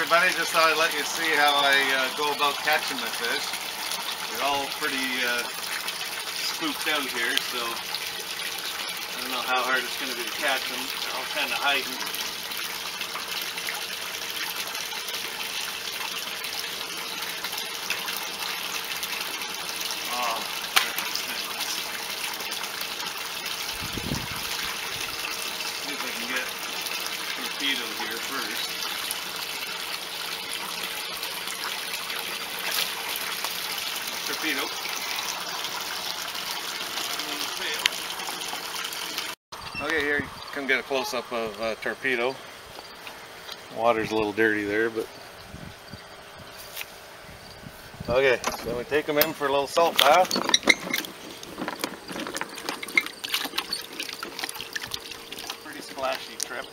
everybody, just thought I'd let you see how I uh, go about catching the fish. They're all pretty uh, spooked out here, so I don't know how hard it's going to be to catch them. They're all kind of hiding. Oh. Torpedo here first. Torpedo. Okay, here, come get a close-up of uh, torpedo. Water's a little dirty there, but... Okay, so we take them in for a little salt bath. Pretty splashy trip.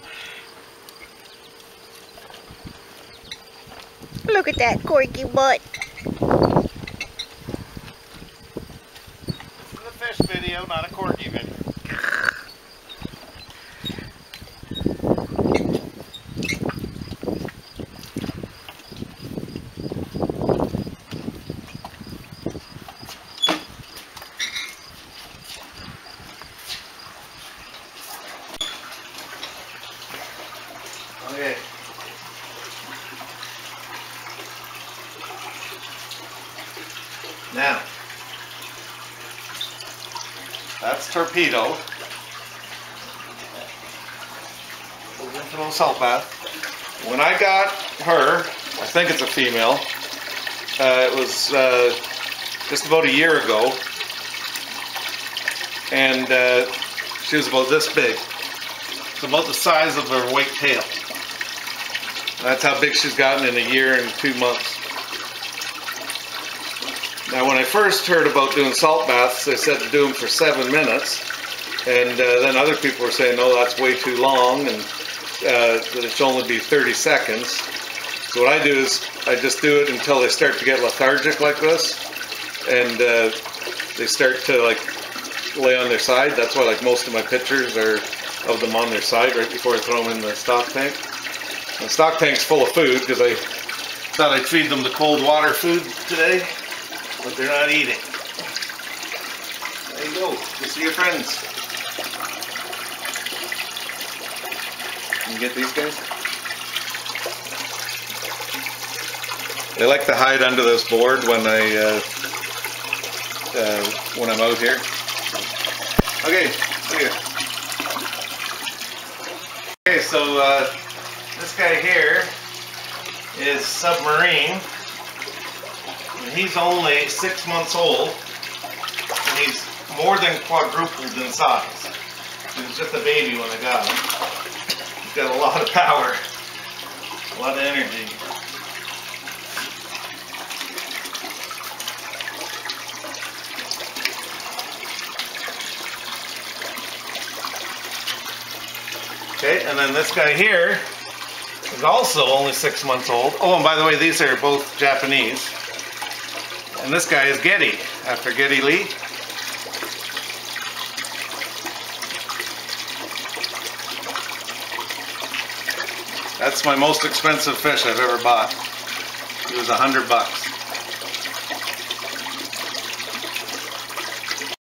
Look at that corky butt. Fish video, not a corky video. Okay. Now, that's torpedo. Little salt bath. When I got her, I think it's a female. Uh, it was uh, just about a year ago, and uh, she was about this big. It's about the size of her white tail. That's how big she's gotten in a year and two months. Now, when I first heard about doing salt baths, they said to do them for seven minutes, and uh, then other people were saying, "No, that's way too long," and uh, that it should only be 30 seconds. So what I do is I just do it until they start to get lethargic like this, and uh, they start to like lay on their side. That's why like most of my pictures are of them on their side right before I throw them in the stock tank. The stock tank's full of food because I thought I'd feed them the cold water food today but they're not eating. There you go. You see your friends. Can you get these guys? They like to hide under this board when I uh, uh, when I'm out here. Okay, ya. Okay, so uh, this guy here is submarine. He's only six months old, and he's more than quadrupled in size. He was just a baby when I got him. He's got a lot of power, a lot of energy. Okay, and then this guy here is also only six months old. Oh, and by the way, these are both Japanese. And this guy is Geddy, after Geddy Lee. That's my most expensive fish I've ever bought. It was a hundred bucks.